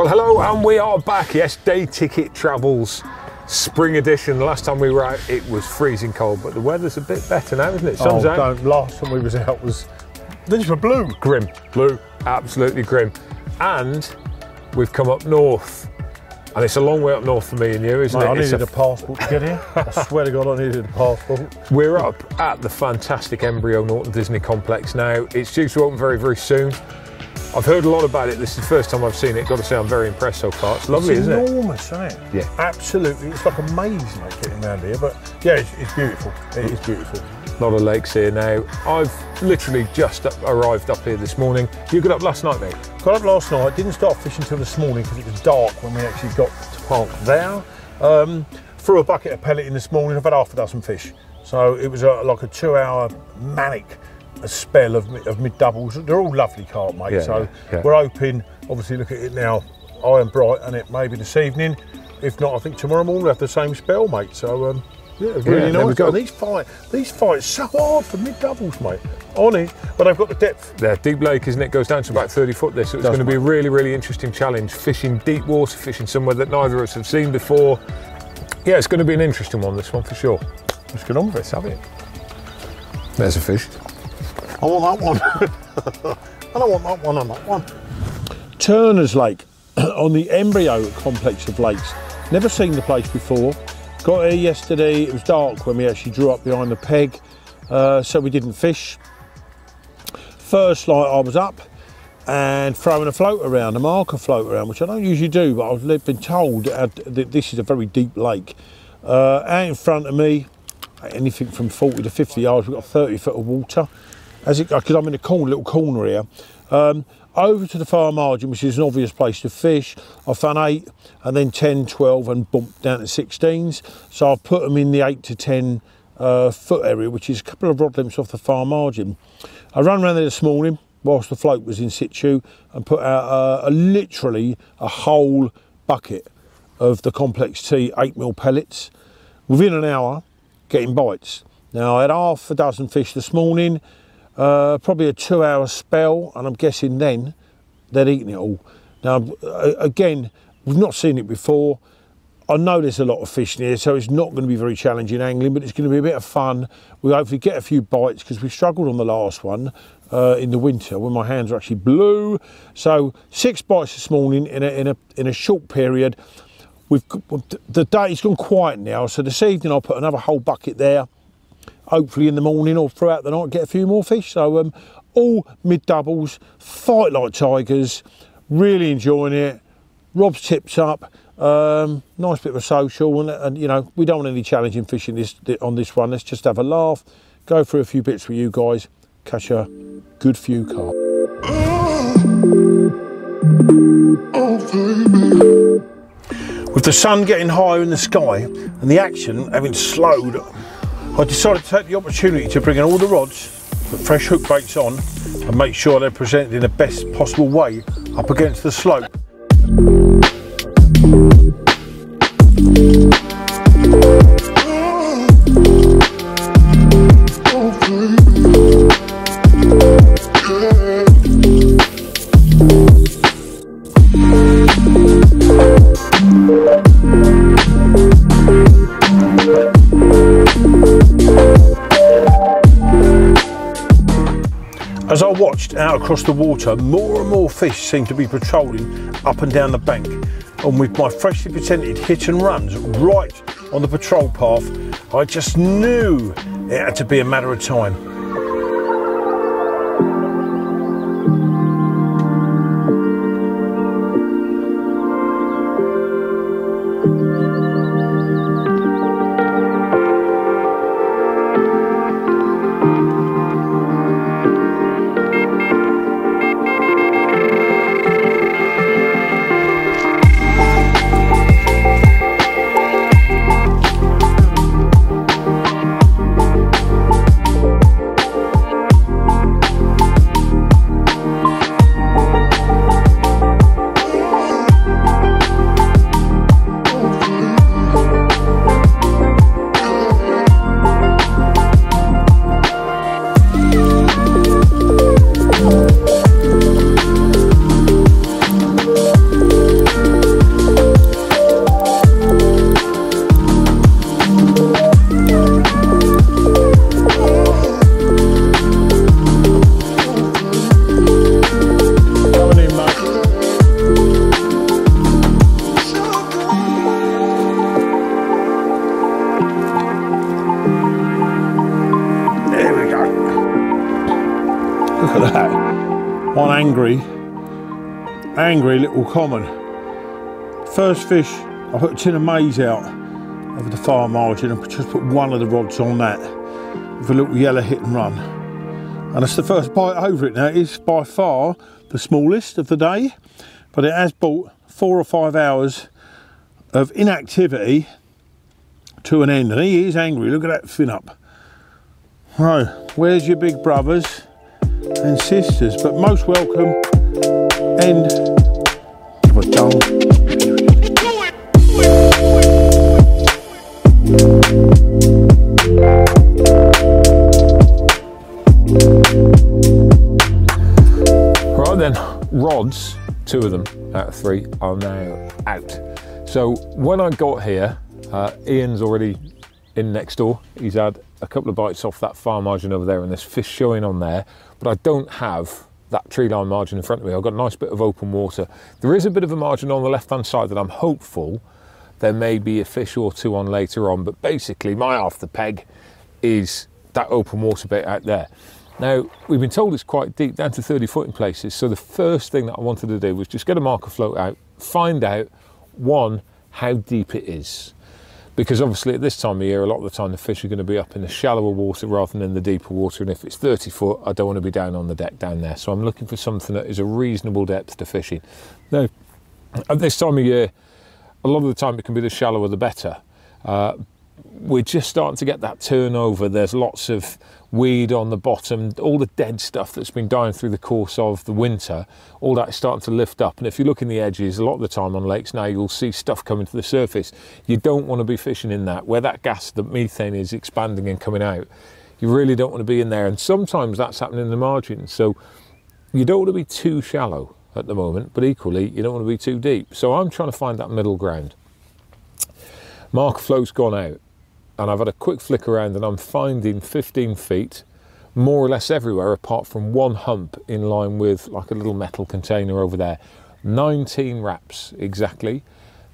Well, hello, and we are back. Yes, Day Ticket Travels Spring Edition. The last time we were out, it was freezing cold, but the weather's a bit better now, isn't it? Sun's oh, out. Don't. Last time we was out was these were blue. Grim, blue, absolutely grim. And we've come up north. And it's a long way up north for me and you, isn't Mate, it? I needed a, a passport to get here. I swear to God, I needed a passport. We're up at the fantastic Embryo Norton Disney Complex now. It's due to open very, very soon. I've heard a lot about it. This is the first time I've seen it. Got to say, I'm very impressed so far. It's lovely, it's isn't enormous, it? Enormous, isn't it? Yeah. Absolutely. It's like a maze, like getting around here. But yeah, it's, it's beautiful. It is beautiful. A lot of lakes here now. I've literally just up, arrived up here this morning. You got up last night, mate? Got up last night. Didn't start fishing until this morning because it was dark when we actually got to park there. Um, threw a bucket of pellet in this morning. I've had half a dozen fish. So it was a, like a two-hour manic a spell of, of mid doubles. They're all lovely carp, mate. Yeah, so yeah, we're hoping, obviously, look at it now, iron bright, and it maybe this evening. If not, I think tomorrow morning we'll have the same spell, mate. So um, yeah, really nice. And these fight, these fights so hard for mid doubles, mate. On it, but I've got the depth. Yeah, deep lake, isn't it? Goes down to about 30 foot. This, so it's going to be a really, really interesting challenge. Fishing deep water, fishing somewhere that neither of us have seen before. Yeah, it's going to be an interesting one. This one for sure. Let's get on with it, have it. There's a fish. I want that one. I don't want that one on that one. Turner's Lake on the embryo complex of lakes. Never seen the place before. Got here yesterday, it was dark when we actually drew up behind the peg, uh, so we didn't fish. First light I was up and throwing a float around, a marker float around, which I don't usually do, but I've been told that this is a very deep lake. Uh, out in front of me, anything from 40 to 50 yards, we've got 30 foot of water as it because I'm in a corner, little corner here. Um, over to the far margin, which is an obvious place to fish. I found eight and then 10, 12 and bumped down to 16s. So I've put them in the eight to 10 uh, foot area, which is a couple of rod lengths off the far margin. I ran around there this morning whilst the float was in situ and put out a, literally a whole bucket of the complex T 8mm pellets. Within an hour, getting bites. Now I had half a dozen fish this morning uh, probably a two hour spell, and I'm guessing then they're eating it all. Now, again, we've not seen it before. I know there's a lot of fish near, so it's not going to be very challenging angling, but it's going to be a bit of fun. We hopefully get a few bites because we struggled on the last one uh, in the winter when my hands are actually blue. So six bites this morning in a in a in a short period. We've the day's gone quiet now, so this evening I'll put another whole bucket there hopefully in the morning or throughout the night get a few more fish. So um, all mid doubles, fight like tigers, really enjoying it. Rob's tips up, um, nice bit of social, and, and, you know we don't want any challenging fishing this on this one. Let's just have a laugh, go through a few bits with you guys, catch a good few carp. With the sun getting higher in the sky and the action having slowed I decided to take the opportunity to bring in all the rods, with fresh hook baits on and make sure they're presented in the best possible way up against the slope. Across the water, more and more fish seemed to be patrolling up and down the bank. And with my freshly presented hit and runs right on the patrol path, I just knew it had to be a matter of time. Angry, angry little common. First fish, I put a tin of maize out over the far margin and just put one of the rods on that with a little yellow hit and run. And it's the first bite over it now. It's by far the smallest of the day, but it has brought four or five hours of inactivity to an end. And he is angry. Look at that fin up. Oh, where's your big brothers and sisters? But most welcome. and Right then, rods, two of them out of three, are now out. So when I got here, uh, Ian's already in next door. He's had a couple of bites off that far margin over there, and there's fish showing on there, but I don't have that tree line margin in front of me. I've got a nice bit of open water. There is a bit of a margin on the left hand side that I'm hopeful there may be a fish or two on later on, but basically my half the peg is that open water bit out there. Now, we've been told it's quite deep, down to 30 foot in places, so the first thing that I wanted to do was just get a marker float out, find out, one, how deep it is. Because obviously at this time of year, a lot of the time the fish are going to be up in the shallower water rather than in the deeper water, and if it's 30 foot, I don't want to be down on the deck down there. So I'm looking for something that is a reasonable depth to fishing. Now, at this time of year, a lot of the time it can be the shallower the better. Uh, we're just starting to get that turnover. There's lots of weed on the bottom, all the dead stuff that's been dying through the course of the winter, all that is starting to lift up. And if you look in the edges, a lot of the time on lakes now, you'll see stuff coming to the surface. You don't want to be fishing in that, where that gas, the methane is expanding and coming out. You really don't want to be in there. And sometimes that's happening in the margins. So you don't want to be too shallow at the moment, but equally, you don't want to be too deep. So I'm trying to find that middle ground. Mark float's gone out and I've had a quick flick around and I'm finding 15 feet more or less everywhere apart from one hump in line with like a little metal container over there. 19 wraps exactly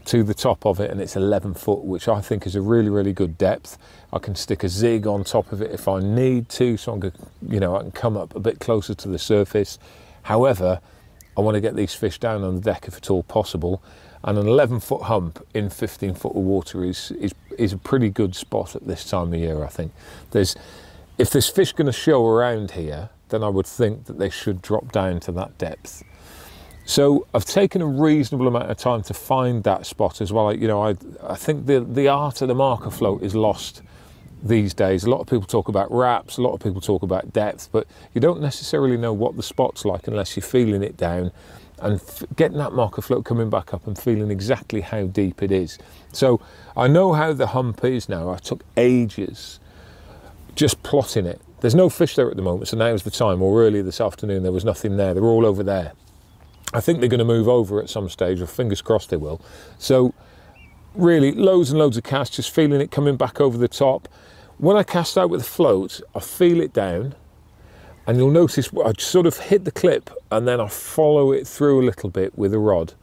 to the top of it and it's 11 foot which I think is a really really good depth. I can stick a zig on top of it if I need to so I'm you know I can come up a bit closer to the surface. However, I want to get these fish down on the deck if at all possible and an 11 foot hump in 15 foot of water is, is, is a pretty good spot at this time of year, I think. There's, if there's fish going to show around here, then I would think that they should drop down to that depth. So I've taken a reasonable amount of time to find that spot as well. You know, I, I think the, the art of the marker float is lost these days. A lot of people talk about wraps, a lot of people talk about depth, but you don't necessarily know what the spot's like unless you're feeling it down and getting that marker float coming back up and feeling exactly how deep it is. So I know how the hump is now. I took ages just plotting it. There's no fish there at the moment, so now's the time. Or earlier this afternoon, there was nothing there. They're all over there. I think they're going to move over at some stage, or fingers crossed they will. So really, loads and loads of casts, just feeling it coming back over the top. When I cast out with the float, I feel it down and you'll notice I sort of hit the clip and then I follow it through a little bit with a rod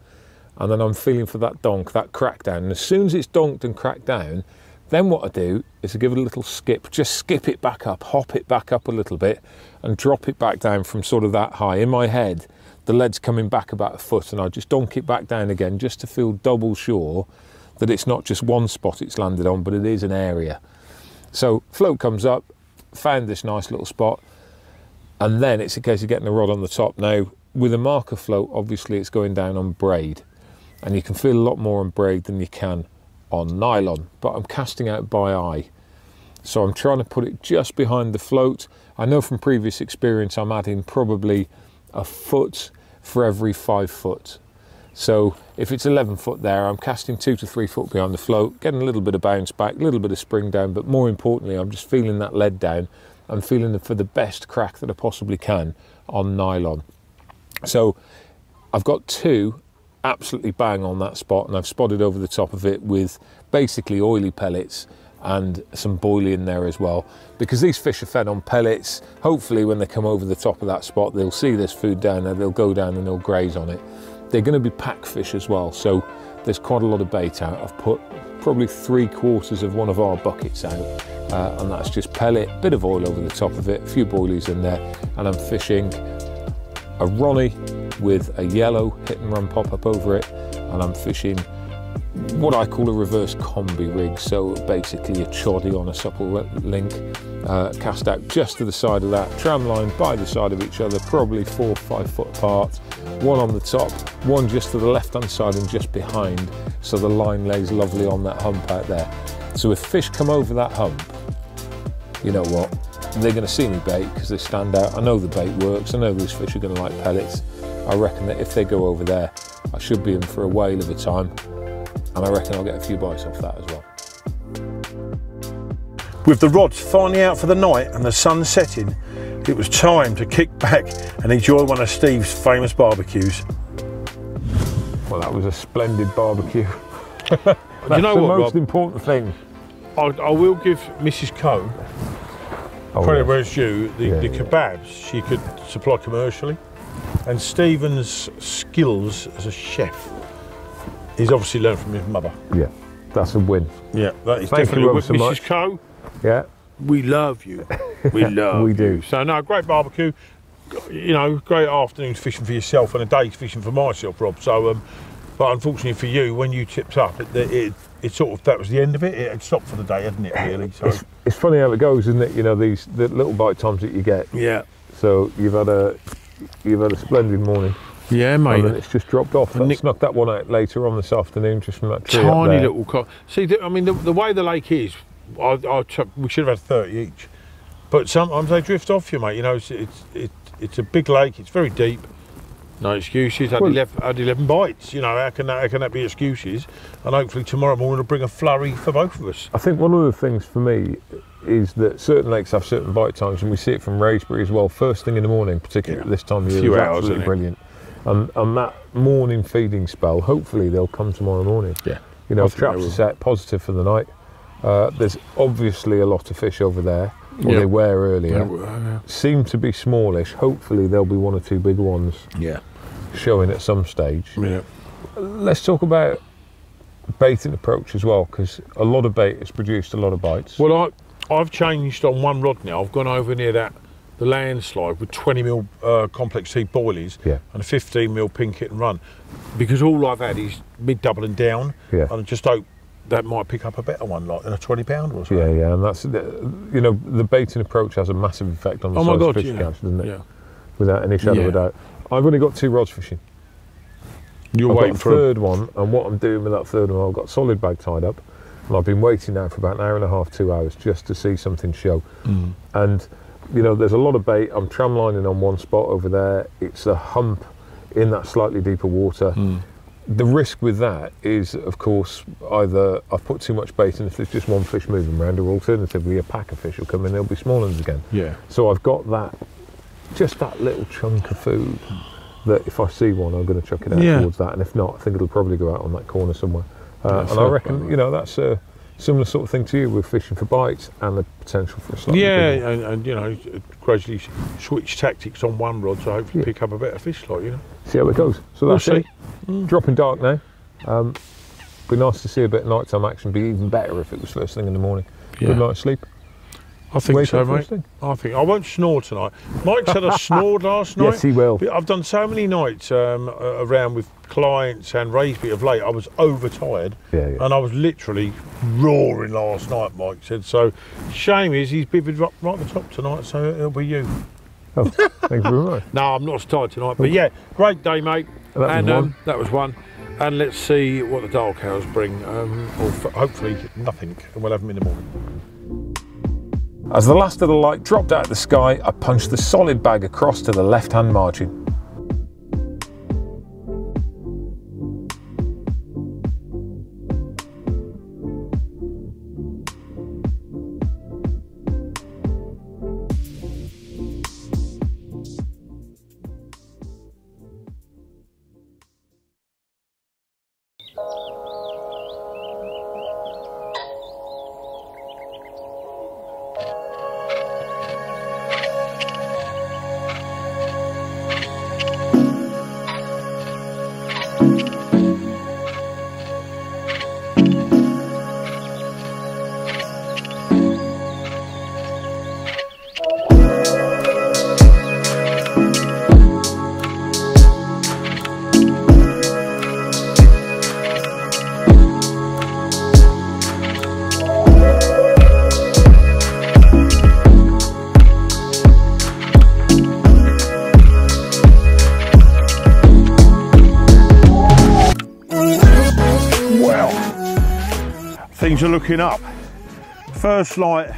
and then I'm feeling for that donk, that crack down. And as soon as it's donked and cracked down, then what I do is I give it a little skip, just skip it back up, hop it back up a little bit and drop it back down from sort of that high. In my head, the lead's coming back about a foot and I just donk it back down again just to feel double sure that it's not just one spot it's landed on, but it is an area. So float comes up, found this nice little spot, and then it's a case of getting the rod on the top. Now, with a marker float, obviously it's going down on braid, and you can feel a lot more on braid than you can on nylon, but I'm casting out by eye. So I'm trying to put it just behind the float. I know from previous experience I'm adding probably a foot for every five foot. So if it's 11 foot there, I'm casting two to three foot behind the float, getting a little bit of bounce back, a little bit of spring down, but more importantly, I'm just feeling that lead down I'm feeling for the best crack that I possibly can on nylon. So I've got two absolutely bang on that spot and I've spotted over the top of it with basically oily pellets and some boilie in there as well. Because these fish are fed on pellets hopefully when they come over the top of that spot they'll see this food down there they'll go down and they'll graze on it. They're going to be pack fish as well so there's quite a lot of bait out. I've put probably three quarters of one of our buckets out. Uh, and that's just pellet, bit of oil over the top of it, a few boilies in there, and I'm fishing a Ronnie with a yellow hit and run pop up over it, and I'm fishing what I call a reverse combi rig. So basically a choddy on a supple link, uh, cast out just to the side of that, tram line by the side of each other, probably four or five foot apart, one on the top, one just to the left hand side and just behind, so the line lays lovely on that hump out there. So if fish come over that hump, you know what, they're going to see me bait because they stand out. I know the bait works, I know these fish are going to like pellets. I reckon that if they go over there, I should be in for a whale of a time and I reckon I'll get a few bites off that as well. With the rods finally out for the night and the sun setting, it was time to kick back and enjoy one of Steve's famous barbecues. Well, that was a splendid barbecue. you know the what, most Rob? important thing. I, I will give Mrs. Coe Oh, credit yeah. where it's due. The, Yeah, the yeah. kebabs she could supply commercially, and Stephen's skills as a chef. He's obviously learned from his mother. yeah, that's a win. Yeah, that is Thank you definitely ever with so Mrs. much. Coe. Yeah, We love you. We love. we do. you. So no, great barbecue. You know, great afternoons fishing for yourself and a day's fishing for myself, Rob. So, um, but unfortunately for you, when you tipped up, it, it, it sort of that was the end of it. It had stopped for the day, hadn't it? Really. So It's, it's funny how it goes, isn't it? You know, these the little bite times that you get. yeah, So you've had a you've had a splendid morning, yeah, mate. and it's just dropped off. I snuck that one out later on this afternoon, just from that tree Tiny little. Co- See, the, I mean, the, the way the lake is, I, I we should have had thirty each, but sometimes they drift off you, mate. You know, it's it's it, it's a big lake. It's very deep. No excuses. Had, Well- 11, had 11 bites. You know, how can that, how can that be excuses? And hopefully tomorrow morning will bring a flurry for both of us. I think one of the things for me is that certain lakes have certain bite times, and we see it from Wraysbury as well. First thing in the morning, particularly Yeah. at this time of year, hours, absolutely isn't it? And, and that morning feeding spell, hopefully they'll come tomorrow morning. Yeah. You know, I think they traps are set positive for the night. Uh, there's obviously a lot of fish over there, or Yeah. they were earlier. Yeah, Seem to be smallish. Hopefully there'll be one or two big ones Yeah. showing at some stage. Yeah. Let's talk about baiting approach as well, because a lot of bait has produced a lot of bites. Well, I, I've changed on one rod now. I've gone over near that the landslide with 20 mil uh, complex T boilies Yeah. and a 15 mil pink hit and run, because all I've had is mid doubling down. Yeah. And I just hope that might pick up a better one, like in a 20 pounder or something. Yeah, yeah, and that's you know the baiting approach has a massive effect on the Oh size my of God, fish yeah. catch, doesn't it? Yeah. Without any shadow of a doubt. I've only got two rods fishing. You're I've waiting got a third one, and what I'm doing with that third one, I've got solid bag tied up, and I've been waiting now for about an hour and a half, two hours, just to see something show. Mm. And you know, there's a lot of bait. I'm tramlining on one spot over there. It's a hump in that slightly deeper water. Mm. The risk with that is, of course, either I've put too much bait in if there's just one fish moving around, or alternatively, a pack of fish will come in, they'll be small ones again. Yeah. So I've got that, just that little chunk of food that if I see one, I'm going to chuck it out Yeah. towards that, and if not, I think it'll probably go out on that corner somewhere. Uh, and I reckon, you know, that's a similar sort of thing to you with fishing for bites and the potential for a slightly Yeah, bigger and, and you know, gradually switch tactics on one rod to hopefully Yeah. pick up a better fish, like you know. See how it goes. So We'll that's see. it. Dropping dark now. Um, be nice to see a bit of nighttime action. Be even better if it was first thing in the morning. Yeah. Good night's sleep. I think Wake so, mate. I think I won't snore tonight. Mike said I snored last night. Yes, he will. I've done so many nights um, around with clients and Wraysbury of late. I was overtired, Yeah, yeah. and I was literally roaring last night. Mike said. So, shame is he's bibbed right, right at the top tonight. So it'll be you. Oh, thank you very much. No, I'm not as tired tonight. But yeah, great day, mate. And that was and one. um, that was one. And let's see what the dark cows bring. Um, or f- hopefully nothing, and we'll have them in the morning. As the last of the light dropped out of the sky, I punched the solid bag across to the left hand margin. Looking up. First light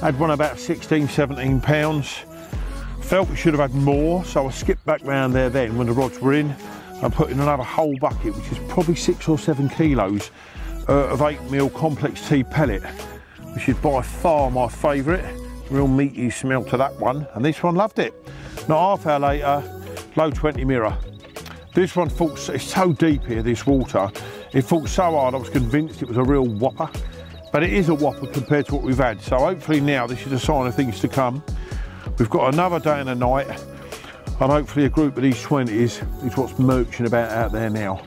had one about 16, 17 pounds. Felt we should have had more, so I skipped back round there then when the rods were in and put in another whole bucket, which is probably six or seven kilos uh, of 8 complex T pellet, which is by far my favourite. Real meaty smell to that one, and this one loved it. Not half hour later, low 20 mirror. This one thought it's so deep here, this water. It fought so hard, I was convinced it was a real whopper. But it is a whopper compared to what we've had. So hopefully now this is a sign of things to come. We've got another day and a night, and hopefully a group of these 20s is what's merching about out there now.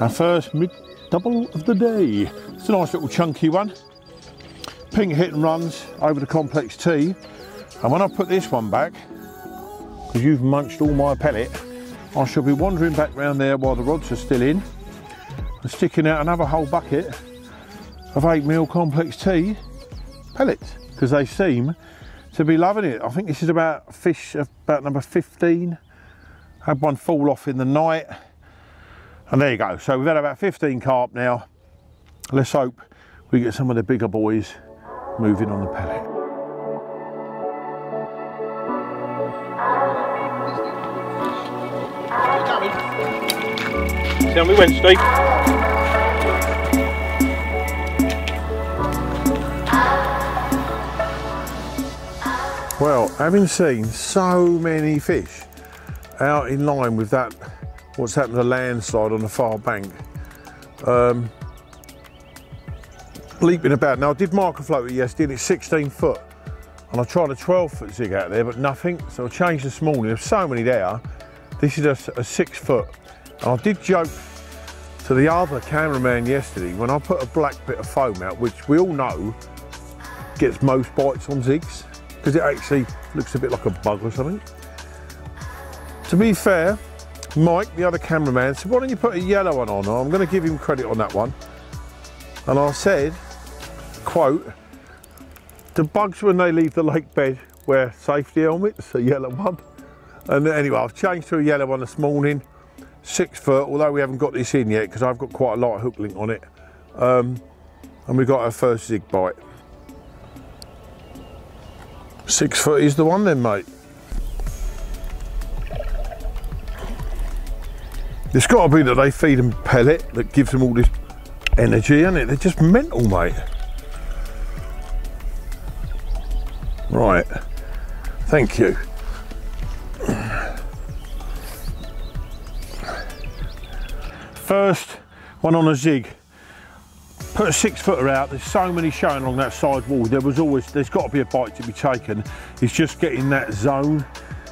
Our first mid double of the day. It's a nice little chunky one. Pink hit and runs over the complex T. And when I put this one back, because you've munched all my pellet, I shall be wandering back round there while the rods are still in and sticking out another whole bucket of 8 mil complex T pellets because they seem to be loving it. I think this is about fish about number 15. Had one fall off in the night. And there you go. So we've had about 15 carp now. Let's hope we get some of the bigger boys moving on the pellet. Tell me when, Steve? Well, having seen so many fish out in line with that, what's happened to the landslide on the far bank, um, leaping about. Now, I did mark a float yesterday, and it's 16 foot, and I tried a 12 foot zig out there, but nothing. So I changed this morning. There's so many there. This is a, a six foot and I did joke to the other cameraman yesterday when I put a black bit of foam out, which we all know gets most bites on zigs, because it actually looks a bit like a bug or something. To be fair, Mike, the other cameraman, said, why don't you put a yellow one on? I'm going to give him credit on that one. And I said, quote, the bugs when they leave the lake bed wear safety helmets, a yellow one. And anyway, I've changed to a yellow one this morning six foot, although we haven't got this in yet because I've got quite a light hook link on it. Um, and we got our first zig bite. Six foot is the one then, mate. It's got to be that they feed them pellet that gives them all this energy, isn't it? They're just mental, mate. Right. Thank you. first one on a zig. Put a six footer out, there's so many showing along that side wall. There was always, there's got to be a bite to be taken. It's just getting that zone.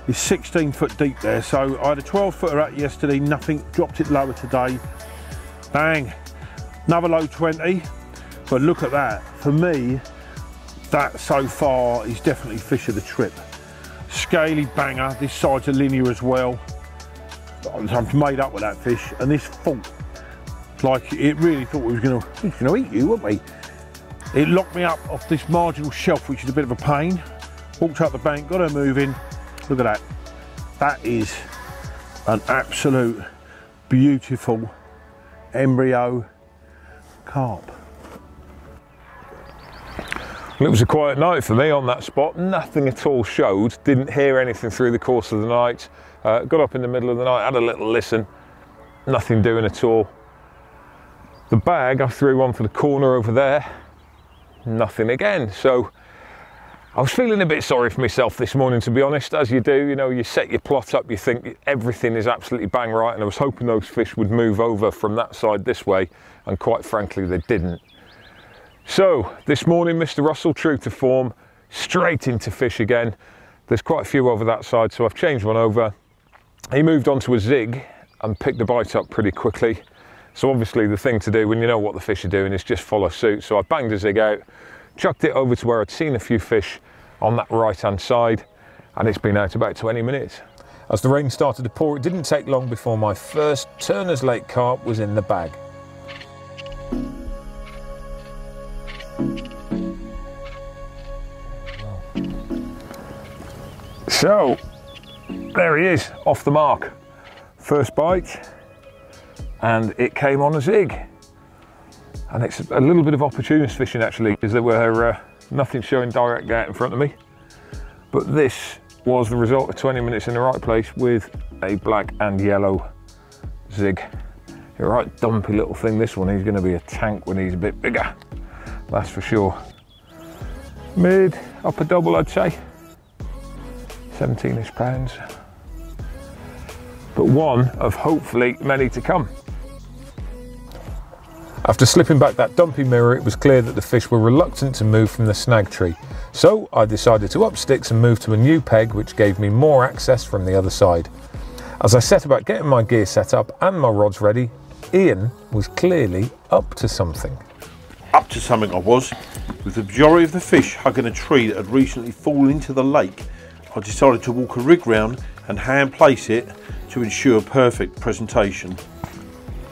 It's 16 foot deep there. So I had a 12 footer out yesterday, nothing, dropped it lower today. Bang, another low 20. But look at that, for me, that so far is definitely fish of the trip. Scaly banger, this side's a linear as well. I'm made up with that fish, and this thought, like it really thought we was gonna, was gonna eat you, weren't we? It locked me up off this marginal shelf, which is a bit of a pain. Walked up the bank, got her moving. Look at that. That is an absolute beautiful embryo carp. It was a quiet night for me on that spot. Nothing at all showed. Didn't hear anything through the course of the night. Uh, got up in the middle of the night, had a little listen. Nothing doing at all. The bag, I threw one for the corner over there. Nothing again. So I was feeling a bit sorry for myself this morning, to be honest. As you do, you know, you set your plot up, you think everything is absolutely bang right, and I was hoping those fish would move over from that side this way, and quite frankly, they didn't. So this morning, Mr. Russell, true to form, straight into fish again. There's quite a few over that side, so I've changed one over. He moved on to a zig and picked the bite up pretty quickly. So obviously the thing to do when you know what the fish are doing is just follow suit. So I banged a zig out, chucked it over to where I'd seen a few fish on that right hand side and it's been out about 20 minutes. As the rain started to pour, it didn't take long before my first Turner's Lake carp was in the bag. So, there he is, off the mark. First bite, and it came on a zig. And it's a little bit of opportunist fishing actually, because there were uh, nothing showing direct out in front of me. But this was the result of 20 minutes in the right place with a black and yellow zig. A right dumpy little thing, this one. He's gonna be a tank when he's a bit bigger. That's for sure. Mid, upper double, I'd say. 17-ish pounds. But one of hopefully many to come. After slipping back that dumpy mirror, it was clear that the fish were reluctant to move from the snag tree. So I decided to up sticks and move to a new peg, which gave me more access from the other side. As I set about getting my gear set up and my rods ready, Ian was clearly up to something. Up to something I was. With the majority of the fish hugging a tree that had recently fallen into the lake, I decided to walk a rig round and hand place it to ensure perfect presentation.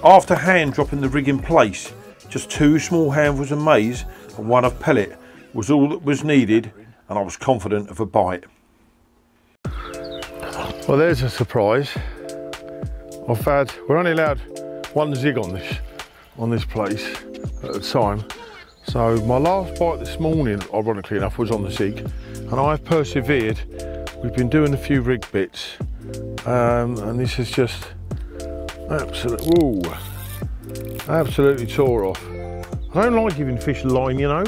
After hand dropping the rig in place, just two small handfuls of maize and one of pellet was all that was needed and I was confident of a bite. Well there's a surprise. I've had, we're only allowed one zig on this, on this place at a time. So my last bite this morning, ironically enough, was on the zig and I've persevered. We've been doing a few rig bits um, and this is just absolutely, absolutely tore off. I don't like giving fish line, you know,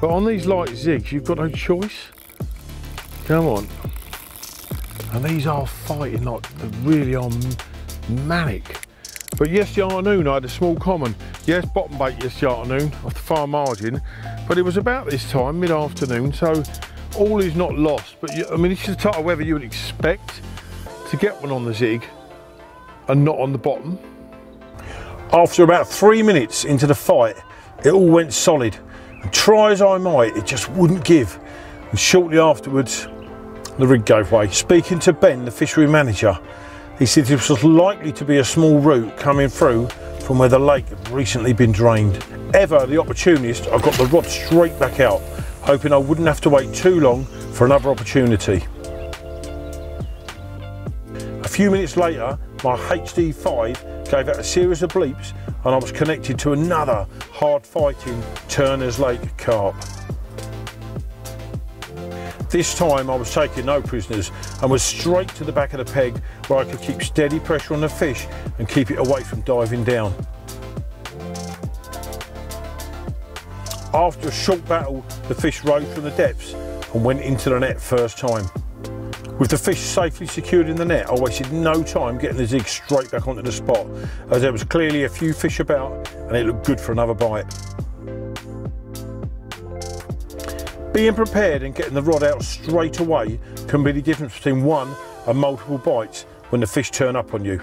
but on these light zigs, you've got no choice. Come on. And these are fighting like, they really are manic. But yesterday afternoon, I had a small common. Yes, bottom bait yesterday afternoon off the far margin, but it was about this time, mid-afternoon, so all is not lost. But I mean, is the type of weather you would expect to get one on the zig and not on the bottom. After about three minutes into the fight, it all went solid. And try as I might, it just wouldn't give. And shortly afterwards, the rig gave way. Speaking to Ben, the fishery manager, he said this was likely to be a small root coming through from where the lake had recently been drained. Ever the opportunist, I got the rod straight back out, hoping I wouldn't have to wait too long for another opportunity. A few minutes later, my HD5 gave out a series of bleeps and I was connected to another hard fighting Turner's Lake carp. This time I was taking no prisoners and was straight to the back of the peg where I could keep steady pressure on the fish and keep it away from diving down. After a short battle, the fish rose from the depths and went into the net first time. With the fish safely secured in the net, I wasted no time getting the zig straight back onto the spot, as there was clearly a few fish about and it looked good for another bite. Being prepared and getting the rod out straight away can be the difference between one and multiple bites when the fish turn up on you.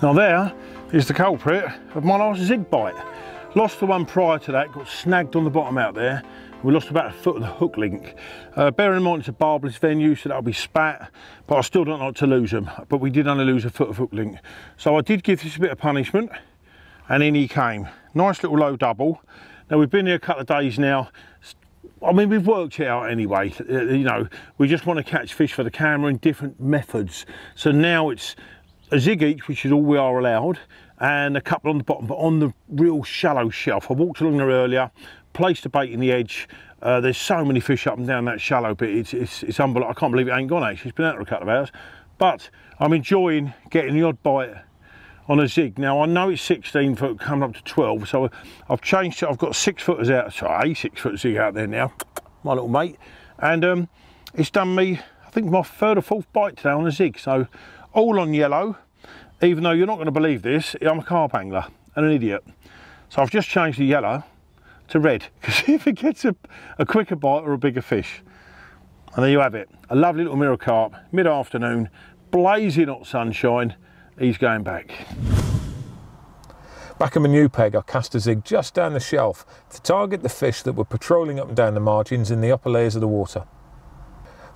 Now there is the culprit of my last zig bite. Lost the one prior to that, got snagged on the bottom out there. We lost about a foot of the hook link. Uh, bear in mind it's a barbless venue, so that'll be spat, but I still don't like to lose them. But we did only lose a foot of hook link. So I did give this a bit of punishment, and in he came. Nice little low double. Now we've been here a couple of days now. I mean, we've worked it out anyway. Uh, you know, we just want to catch fish for the camera in different methods. So now it's a zig each, which is all we are allowed, and a couple on the bottom, but on the real shallow shelf. I walked along there earlier, placed a bait in the edge. Uh, there's so many fish up and down that shallow bit. It's, it's, it's unbelievable. I can't believe it ain't gone actually. It's been out for a couple of hours. But I'm enjoying getting the odd bite on a zig. Now I know it's 16 foot coming up to 12, so I've changed it. I've got six footers out, sorry, six foot zig out there now, my little mate. And um, it's done me, I think my third or fourth bite today on a zig. So all on yellow, even though you're not going to believe this, I'm a carp angler and an idiot. So I've just changed the yellow to red because if it gets a, a quicker bite or a bigger fish. And there you have it, a lovely little mirror carp, mid-afternoon, blazing hot sunshine, he's going back. Back in my new peg, I cast a zig just down the shelf to target the fish that were patrolling up and down the margins in the upper layers of the water.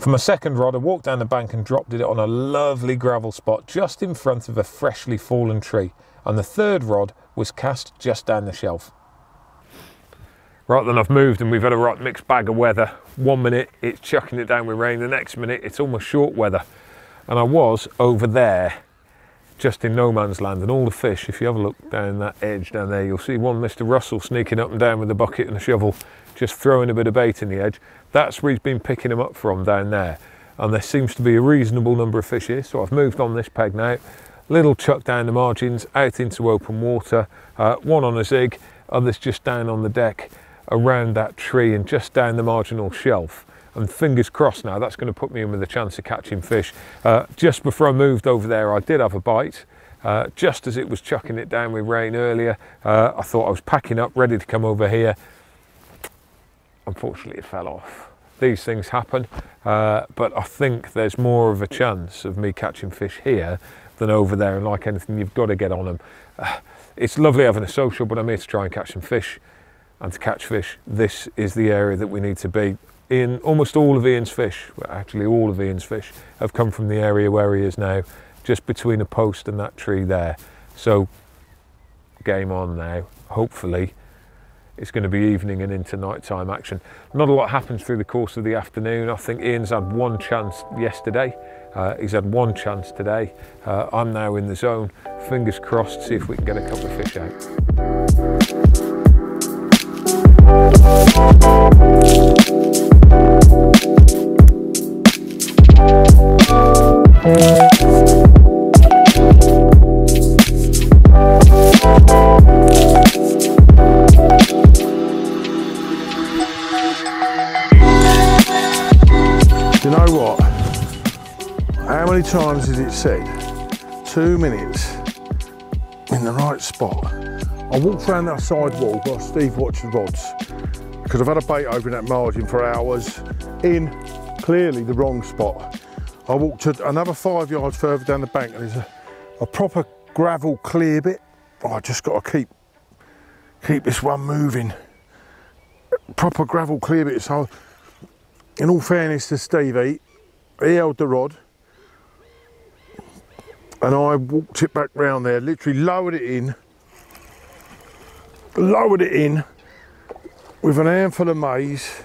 For a second rod, I walked down the bank and dropped it on a lovely gravel spot just in front of a freshly fallen tree. And the third rod was cast just down the shelf. Right then I've moved and we've had a right mixed bag of weather. One minute it's chucking it down with rain, the next minute it's almost short weather. And I was over there, just in no man's land, and all the fish, if you have a look down that edge down there, you'll see one Mr. Russell sneaking up and down with a bucket and a shovel, just throwing a bit of bait in the edge. That's where he's been picking them up from down there. And there seems to be a reasonable number of fish here, so I've moved on this peg now. Little chuck down the margins, out into open water, uh, one on a zig, others just down on the deck around that tree and just down the marginal shelf and fingers crossed now that's going to put me in with a chance of catching fish. Uh, just before I moved over there I did have a bite. Uh, just as it was chucking it down with rain earlier, uh, I thought I was packing up, ready to come over here. Unfortunately, it fell off. These things happen, uh, but I think there's more of a chance of me catching fish here than over there. And like anything, you've got to get on them. Uh, it's lovely having a social, but I'm here to try and catch some fish. And to catch fish, this is the area that we need to be. In almost all of Ian's fish, well, actually all of Ian's fish, have come from the area where he is now, just between a post and that tree there. So, game on now. Hopefully, it's going to be evening and into nighttime action. Not a lot happens through the course of the afternoon. I think Ian's had one chance yesterday. Uh, he's had one chance today. Uh, I'm now in the zone. Fingers crossed, see if we can get a couple of fish out. You know what? How many times is it said? Two minutes in the right spot. I walked around that side wall while Steve watched the rods because I've had a bait over in that margin for hours in clearly the wrong spot. I walked another five yards further down the bank and there's a, a proper gravel clear bit. Oh, I just got to keep keep this one moving. Proper gravel clear bit. So in all fairness to Stevie, he held the rod and I walked it back round there, literally lowered it in, lowered it in with an handful of maize.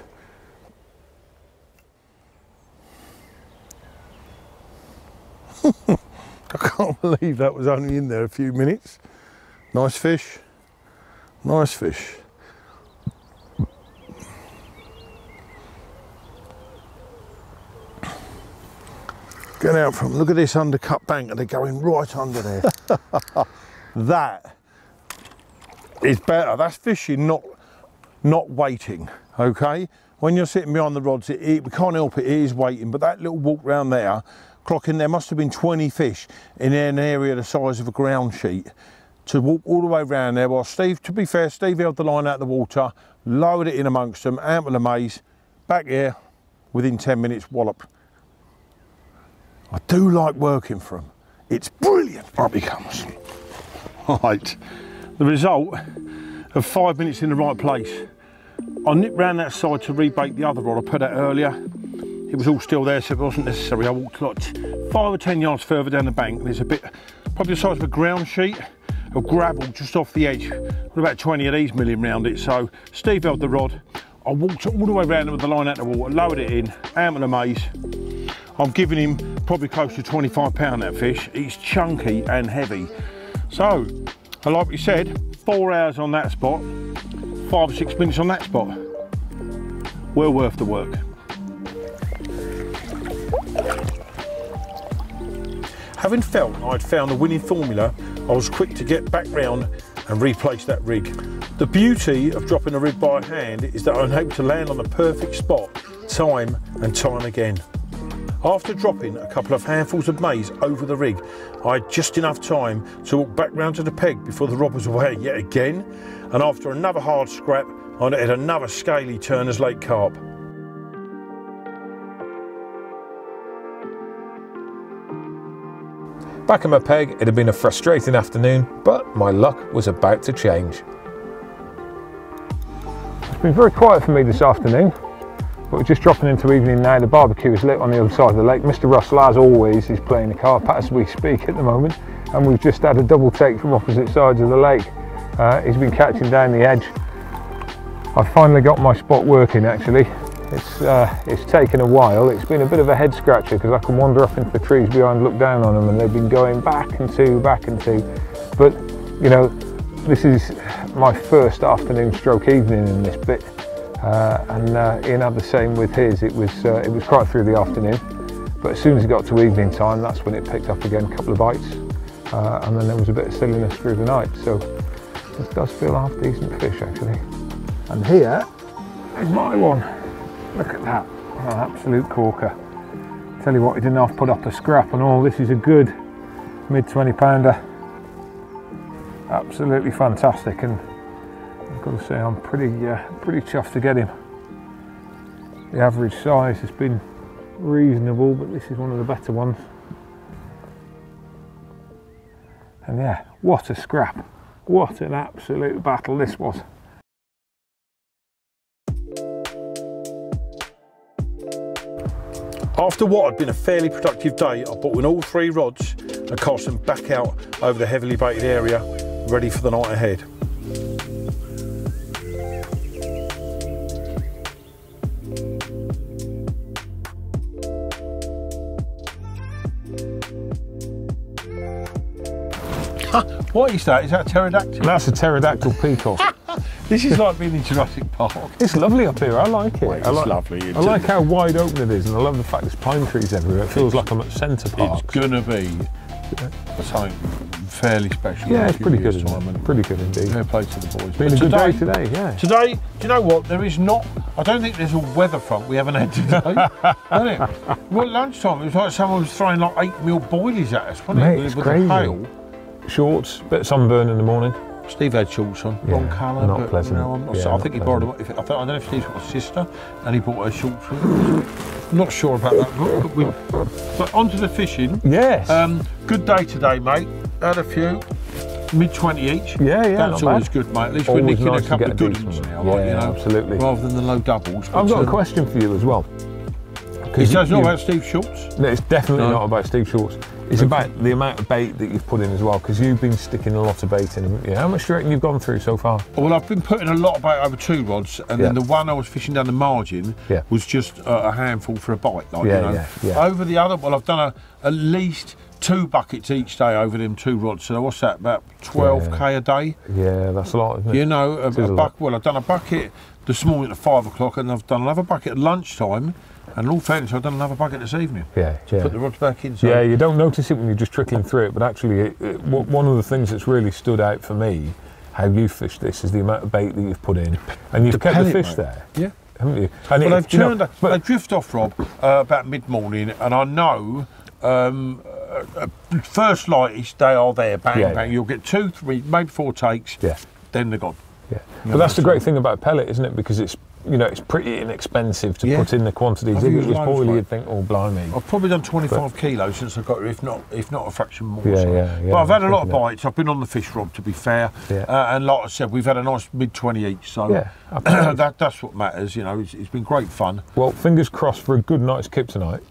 I can't believe that was only in there a few minutes. Nice fish, nice fish. Getting out from, look at this undercut bank and they're going right under there. that is better. That's fishing, not not waiting, okay? When you're sitting behind the rods, it, it, we can't help it, it is waiting, but that little walk round there, clocking, there must have been 20 fish in an area the size of a ground sheet to walk all the way around there while Steve, to be fair, Steve held the line out of the water, lowered it in amongst them, ample of the maize, back here, within 10 minutes, wallop. I do like working for them. It's brilliant. Up he comes. Right. The result of five minutes in the right place. I nipped round that side to rebait the other rod I put out earlier. It was all still there, so it wasn't necessary. I walked like five or 10 yards further down the bank. There's a bit, probably the size of a ground sheet of gravel just off the edge. With about 20 of these milling round it. So Steve held the rod. I walked all the way around with the line out the water, lowered it in, out of the maize. I've given him probably close to 25 pound that fish. He's chunky and heavy. So, like we said, four hours on that spot, five or six minutes on that spot. Well worth the work. Having felt I'd found the winning formula, I was quick to get back round and replace that rig. The beauty of dropping a rig by hand is that I'm able to land on the perfect spot time and time again. After dropping a couple of handfuls of maize over the rig, I had just enough time to walk back round to the peg before the robbers were away yet again, and after another hard scrap, I had another scaly Turner's Lake carp. Back at my peg, it had been a frustrating afternoon, but my luck was about to change. It's been very quiet for me this afternoon, but we're just dropping into evening now. The barbecue is lit on the other side of the lake. Mr. Russell, as always, is playing the carp as we speak at the moment, and we've just had a double take from opposite sides of the lake. Uh, he's been catching down the edge. I've finally got my spot working actually. It's, uh, it's taken a while. It's been a bit of a head scratcher because I can wander up into the trees behind, look down on them, and they've been going back and two, back and two. But, you know, this is my first afternoon stroke evening in this bit. Uh, and uh, Ian had the same with his. It was, uh, it was quite through the afternoon. But as soon as it got to evening time, that's when it picked up again, a couple of bites. Uh, and then there was a bit of silliness through the night. So this does feel half decent fish actually. And here is my one. Look at that, an absolute corker. Tell you what, he didn't have to put up a scrap and all. This is a good mid 20 pounder. Absolutely fantastic. And I've got to say, I'm pretty, uh, pretty chuffed to get him. The average size has been reasonable, but this is one of the better ones. And yeah, what a scrap. What an absolute battle this was. After what had been a fairly productive day, I brought in all three rods and cast them back out over the heavily baited area, ready for the night ahead. What is that? Is that a pterodactyl? That's a pterodactyl peacock. This is like being in Jurassic Park. it's lovely up here, I like it. Well, it's I like, lovely. I like how wide open it is and I love the fact there's pine trees everywhere. It feels like I'm at Centre Park. It's gonna be something fairly special. Yeah, it's pretty good, years' isn't it? Pretty good indeed. Fair play to the boys. Been a But good day today, yeah. Today, do you know what? There is not. I don't think there's a weather front we haven't had today. Isn't it? Well, at lunchtime, it was like someone was throwing like eight mil boilies at us, wasn't Mate, it? it's With crazy. The hail. Shorts, bit of sunburn in the morning. Steve had shorts on, Yeah, wrong colour, not but pleasant. you know, I'm not Yeah, so- I not think he pleasant. borrowed them. If, I, thought, I don't know if Steve's got a sister, and he bought her shorts. with him. not sure about that, but, but, we, but onto the fishing. Yes. Um, good day today, mate. Had a few, mid twenty each. Yeah, yeah, That's not always bad. good, mate. At least Always we're nicking nice a couple of good ones one. now, like, you Yeah, know, absolutely. rather than the low doubles. I've but, got a um, question for you as well. It's you- not about Steve Schultz. No, it's definitely No. not about Steve Shorts. It's about the amount of bait that you've put in as well, because you've been sticking a lot of bait in. haven't you? How much do you reckon you've gone through so far? Well, I've been putting a lot of bait over two rods, and then the one I was fishing down the margin Yeah. was just a handful for a bite, like Yeah, you know. yeah, yeah. Over the other, well, I've done a, at least two buckets each day over them two rods. So what's that? About twelve k a day. Yeah, that's a lot, isn't it? You know, a, a a buck. Well, I've done a bucket this morning at five o'clock, and I've done another bucket at lunchtime. And in all fairness, I've done another bucket this evening. Yeah, yeah. Put the rods back in. So Yeah, you don't notice it when you're just trickling through it, but actually, it, it, one of the things that's really stood out for me, how you fished this, is the amount of bait that you've put in, and you've The kept pellet, the fish mate. there, Yeah. haven't you? And Well, it- they've you know, turned. they but drift off, Rob, uh, about mid morning, and I know. Um, uh, uh, first lightish, they are there, bang, Yeah, bang. yeah. You'll get two, three, maybe four takes, yeah, then they're gone. yeah. Yeah, But that's the great thing about pellet, isn't it? Because it's you know it's pretty inexpensive to Yeah. put in the quantities. If it was boilie, you'd think, oh blimey. I've probably done 25 kilos since I got here, if not, if not a fraction more. Yeah, so. yeah, yeah, But I've had a lot of bites. I've been on the fish, Rob, to be fair. Yeah. Uh, and like I said, we've had a nice mid 20 each. So Yeah, that, that's what matters. You know, it's, it's been great fun. Well, fingers crossed for a good night's kip tonight.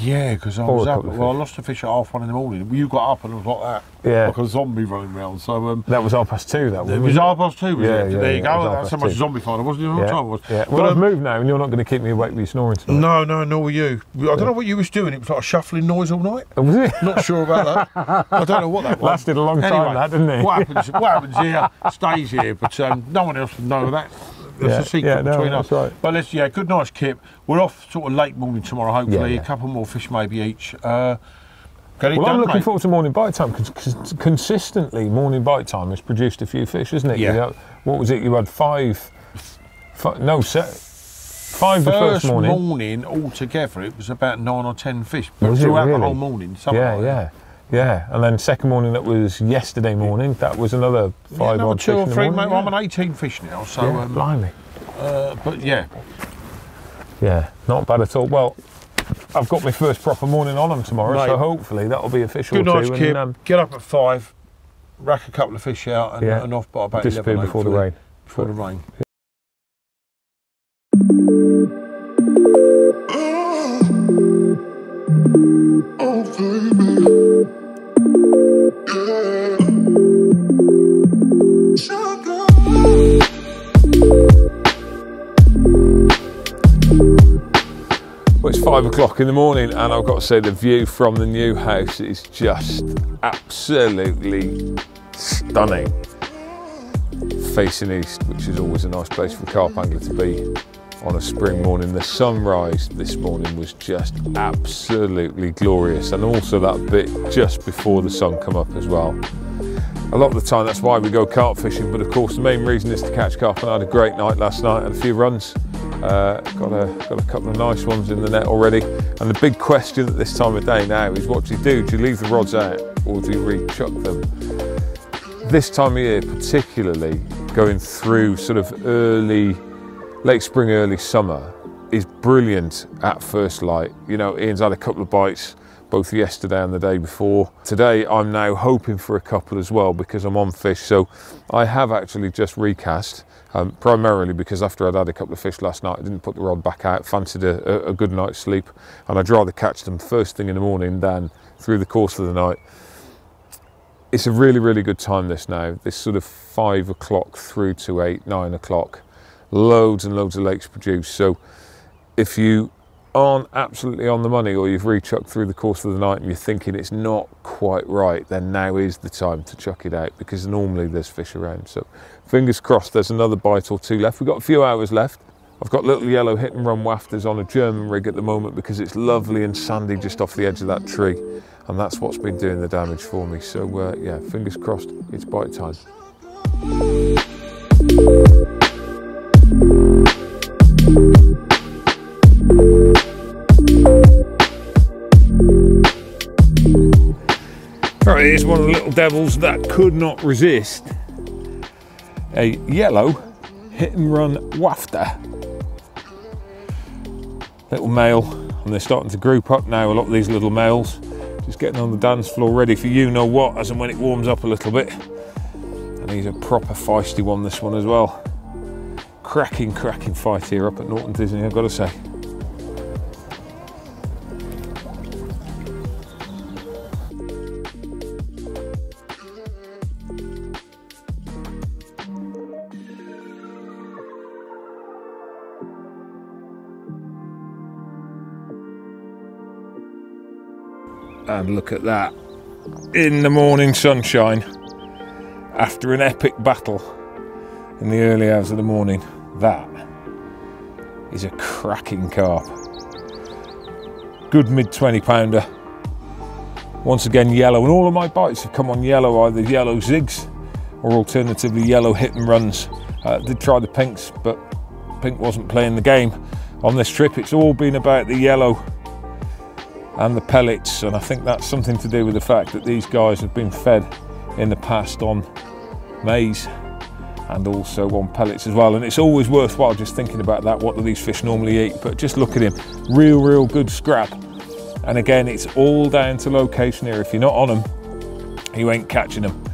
Yeah, because I was up. Well, I lost a fish at half one in the morning. You got up and it was like that. Yeah. Like a zombie running round. So um, That was half past two. That it was. was half past two, was Yeah, it? yeah, there you yeah, was go. That's how much fun I wasn't even Yeah, time it was. yeah. But, Well, I've um, moved now, and you're not going to keep me awake with your snoring tonight. no, no, nor were you. I don't know what you was doing. It was like a shuffling noise all night. Oh, was it? Not sure about that. I don't know what that was. Lasted a long time, Anyway, that, didn't it? What happens, what happens here stays here, but um, no one else would know that. There's Yeah, a secret yeah, no, between us. right. But let's, yeah, good, nice kip. We're off sort of late morning tomorrow, hopefully. yeah. A couple more fish maybe each. Uh, Well, done, I'm looking mate. forward to morning bite time because consistently morning bite time has produced a few fish, hasn't it? Yeah. You know, what was it? You had five, fi no, se- five the first morning. morning altogether, it was about nine or ten fish. But Was throughout the whole morning, yeah, like that. Yeah, yeah. And then second morning that was yesterday morning. That was another Yeah, five another odd two fish or in the three, morning, mate. I'm yeah. on 18 fish now, so. yeah, um, blimey. uh, but yeah, Yeah, not bad at all. Well, I've got my first proper morning on them tomorrow, so hopefully that'll be official. fish good nice two. kip. Um, Get up at five, rack a couple of fish out, and, Yeah. and off by about disappear 11 before the rain. Before the rain. Oh, baby. Yeah. five o'clock in the morning and I've got to say the view from the new house is just absolutely stunning. Facing east, which is always a nice place for a carp angler to be on a spring morning. The sunrise this morning was just absolutely glorious and also that bit just before the sun come up as well. A lot of the time that's why we go carp fishing but of course the main reason is to catch carp and I had a great night last night and a few runs. Uh, got a got a couple of nice ones in the net already and the big question at this time of day now is what do you do? Do you leave the rods out or do you re-chuck them? This time of year particularly going through sort of early late spring, early summer is brilliant at first light. You know, Ian's had a couple of bites both yesterday and the day before. Today I'm now hoping for a couple as well because I'm on fish. So I have actually just recast, um, primarily because after I'd had a couple of fish last night, I didn't put the rod back out, fancied a, a good night's sleep, and I'd rather catch them first thing in the morning than through the course of the night. It's a really, really good time this now, this sort of five o'clock through to eight, nine o'clock loads and loads of lakes produce. So if you aren't absolutely on the money or you've rechucked through the course of the night and you're thinking it's not quite right, then now is the time to chuck it out because normally there's fish around. So fingers crossed there's another bite or two left. We've got a few hours left. I've got little yellow hit and run wafters on a German rig at the moment because it's lovely and sandy just off the edge of that tree. And that's what's been doing the damage for me. So uh, yeah, fingers crossed, it's bite time. Here's one of the little devils that could not resist a yellow hit and run wafter. Little male, and they're starting to group up now. A lot of these little males just getting on the dance floor ready for you know what as and when it warms up a little bit. And he's a proper feisty one, this one as well. Cracking, cracking fight here up at Norton Disney, I've got to say. And look at that. In the morning sunshine, after an epic battle in the early hours of the morning, that is a cracking carp. Good mid 20 pounder. Once again, yellow, and all of my bites have come on yellow, either yellow zigs or alternatively yellow hit and runs. Uh, did try the pinks, but pink wasn't playing the game on this trip. It's all been about the yellow and the pellets and I think that's something to do with the fact that these guys have been fed in the past on maize and also on pellets as well. And it's always worthwhile just thinking about that what do these fish normally eat? But just look at him real real good scrap. And again it's all down to location here. If you're not on them you ain't catching them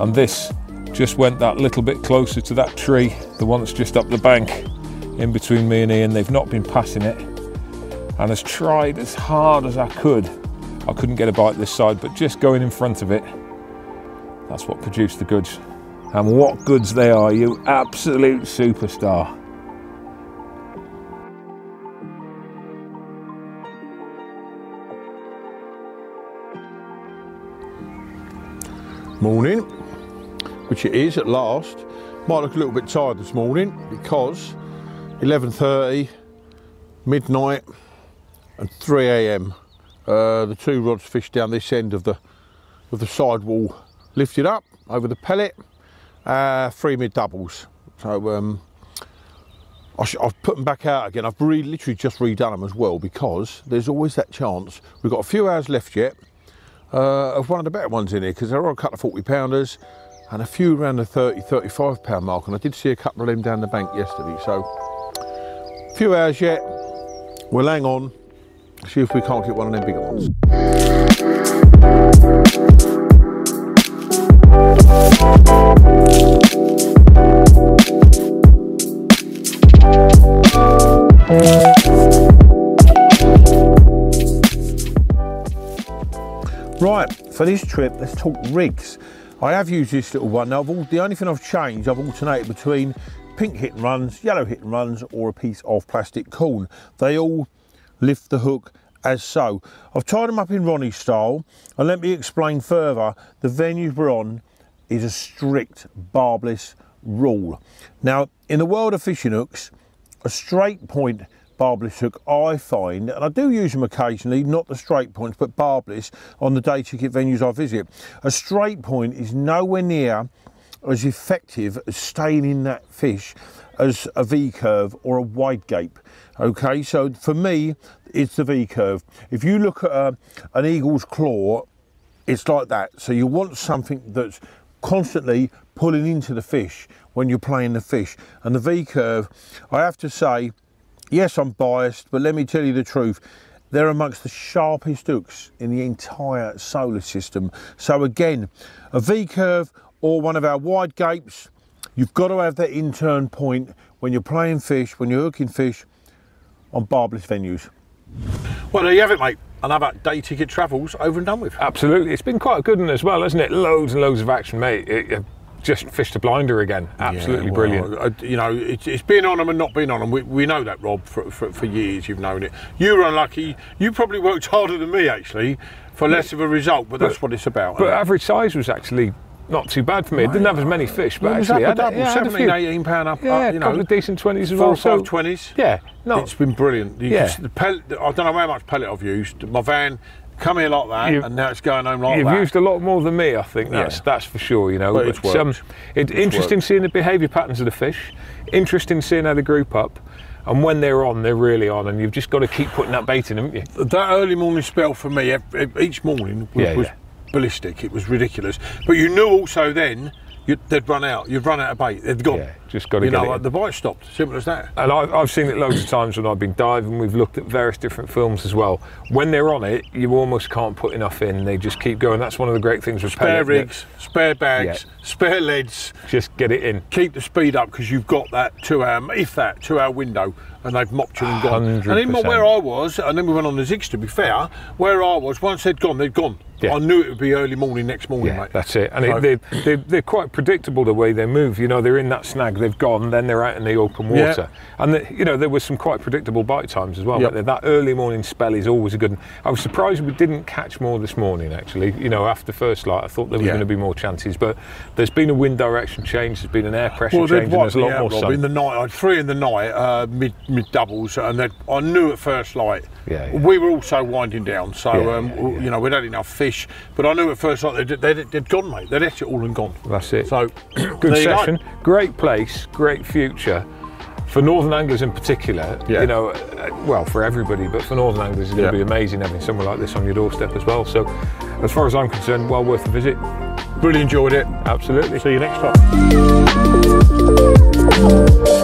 and this just went that little bit closer to that tree the one that's just up the bank in between me and Ian. They've not been passing it and has tried as hard as I could. I couldn't get a bite this side, but just going in front of it, that's what produced the goods. And what goods they are, you absolute superstar. Morning, which it is at last. Might look a little bit tired this morning because 11.30, midnight, and 3 a.m. Uh, the two rods fished down this end of the of the sidewall lifted up over the pellet, uh, three mid doubles. So um, I have put them back out again. I've re literally just redone them as well because there's always that chance. We've got a few hours left yet uh, of one of the better ones in here because there are a couple of 40 pounders and a few around the 30, 35 pound mark. And I did see a couple of them down the bank yesterday. So a few hours yet. We'll hang on See if we can't get one of them bigger ones. Right, for this trip, let's talk rigs. I have used this little one. Now, all, the only thing I've changed, I've alternated between pink hit and runs, yellow hit and runs, or a piece of plastic corn. They all lift the hook as so. I've tied them up in Ronnie style and let me explain further the venue we're on is a strict barbless rule. Now in the world of fishing hooks a straight point barbless hook I find and I do use them occasionally not the straight points but barbless on the day ticket venues I visit a straight point is nowhere near as effective as staying in that fish as a V curve or a wide gape. Okay, so for me, it's the V curve. If you look at a, an eagle's claw, it's like that. So you want something that's constantly pulling into the fish when you're playing the fish. And the V curve, I have to say, yes, I'm biased, but let me tell you the truth. They're amongst the sharpest hooks in the entire solar system. So again, a V curve or one of our wide gapes, you've got to have that in-turn point when you're playing fish, when you're hooking fish on barbless venues. Well, there you have it, mate. Another day ticket travels over and done with. Absolutely. It's been quite a good one as well, hasn't it? Loads and loads of action, mate. It, it just fished a blinder again. Absolutely Yeah, brilliant. well, uh, you know, it's, it's been on them and not been on them. We, we know that, Rob, for, for, for years you've known it. You were unlucky. You probably worked harder than me, actually, for less of a result, but that's what it's about. But average size was actually not too bad for me. It didn't have as many fish, but Well, actually up a had, yeah, a 17, few. 18 pound up, Yeah, up, you a couple know. of decent 20s as Four well. or five so- 20s. Yeah, no, It's been brilliant. You Yeah. can- the pellet, I don't know how much pellet I've used. My van come here like that, You've- and now it's going home like You've that. used a lot more than me, I think. That's Yeah. that's for sure. You know, But it's um, worked. it, interesting worked. seeing the behaviour patterns of the fish. Interesting seeing how they group up, and when they're on, they're really on, and you've just got to keep putting that bait in, haven't you? that early morning spell for me, ev- ev- each morning was, Yeah, was yeah. Ballistic. It was ridiculous. But you knew also then you, they'd run out. You'd run out of bait. They'd gone. Yeah, just gotta You get know, it the bite stopped. Simple as that. And I've, I've seen it loads of times when I've been diving. We've looked at various different films as well. When they're on it, you almost can't put enough in. They just keep going. That's one of the great things with Spare pellet, rigs, spare bags, spare leads. Just get it in. Keep the speed up because you've got that two hour, if that, two hour window, and they've mopped you and gone. And in my, 100%. where I was, and then we went on the zigs to be fair, where I was, once they'd gone, they'd gone. Yeah. I knew it would be early morning next morning, Yeah, mate. that's it. And So- it, they, they, they're quite predictable the way they move. You know, they're in that snag, they've gone, then they're out in the open Yeah. water. And, the, you know, there was some quite predictable bite times as well. Yep. But that early morning spell is always a good one. I was surprised we didn't catch more this morning, actually. You know, after first light, I thought there were Yeah. going to be more chances. But there's been a wind direction change, there's been an air pressure Well, change, and there's a lot out, more Rob, sun. in the night. I had three in the night, uh, mid mid doubles, and I knew at first light. Yeah, yeah. We were also winding down, so Yeah, um, yeah, yeah. you know we'd had enough fish, but I knew at first light they'd, they'd, they'd gone, mate. They'd ate it all and gone. That's it. So Good you go. session, great place, great future. For northern anglers in particular, Yeah. you know, uh, well, for everybody, but for northern anglers, it's going Yeah. to be amazing having somewhere like this on your doorstep as well. So, as far as I'm concerned, well worth a visit. Really enjoyed it. Absolutely. See you next time.